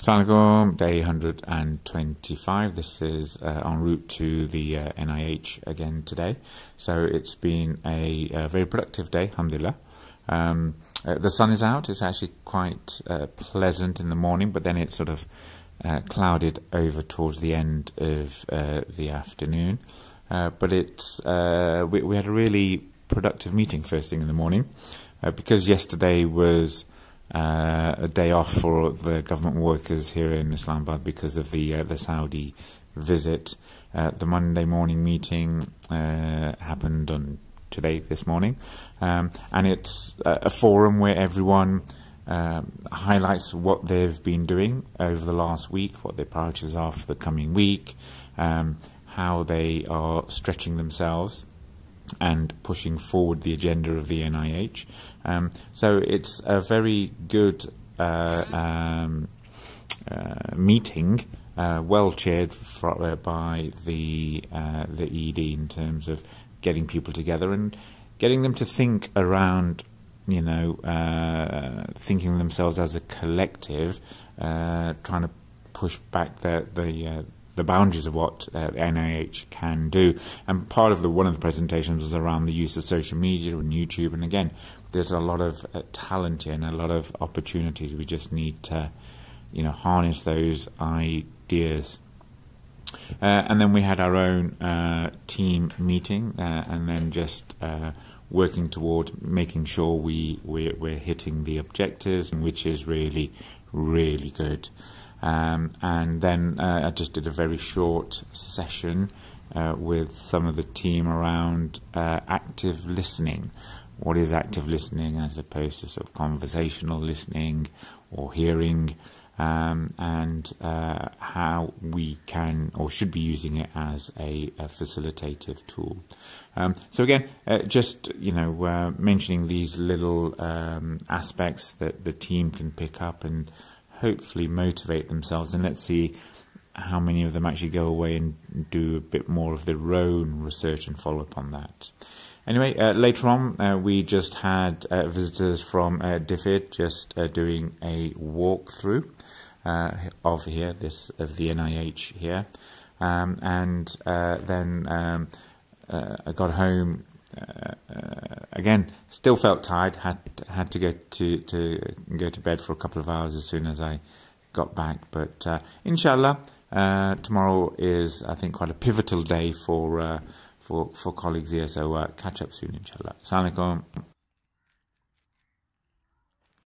Assalamualaikum, day 125. This is uh, en route to the uh, NIH again today. So it's been a, a very productive day, alhamdulillah. Um, uh, the sun is out. It's actually quite uh, pleasant in the morning, but then it's sort of uh, clouded over towards the end of uh, the afternoon. but it's we, we, had a really productive meeting first thing in the morning because yesterday was uh, a day off for the government workers here in Islamabad because of the uh, the Saudi visit. Uh, the Monday morning meeting uh, happened on today, this morning, um, and it's a, forum where everyone um, highlights what they've been doing over the last week, what their priorities are for the coming week, um, how they are stretching themselves and pushing forward the agenda of the NIH. Um, so it's a very good uh, um, uh, meeting, uh, well chaired for, uh, by the uh, the ED in terms of getting people together and getting them to think around, you know, uh, thinking themselves as a collective, trying to push back the the the boundaries of what uh, NIH can do. And part of the one of the presentations was around the use of social media and YouTube. And again, there's a lot of uh, talent here and a lot of opportunities. We just need to, you know, harness those ideas. Uh, and then we had our own uh, team meeting, uh, and then just uh, working toward making sure we we're, we're hitting the objectives, which is really really good. Um, and then uh, I just did a very short session uh, with some of the team around uh, active listening. What is active listening as opposed to sort of conversational listening or hearing, um, and uh, how we can or should be using it as a, a facilitative tool. Um, so again, uh, just you know, uh, mentioning these little um, aspects that the team can pick up and hopefully motivate themselves. And let's see how many of them actually go away and do a bit more of their own research and follow up on that. Anyway, uh, later on, uh, we just had uh, visitors from uh, DFID just uh, doing a walkthrough uh, of here, this of the NIH here, um, and uh, then um, I got home again, still felt tired. Had had to go to to go to bed for a couple of hours as soon as I got back. But uh, inshallah, uh, tomorrow is I think quite a pivotal day for uh, for for colleagues here. So uh, catch up soon, inshallah. Assalamu alaikum.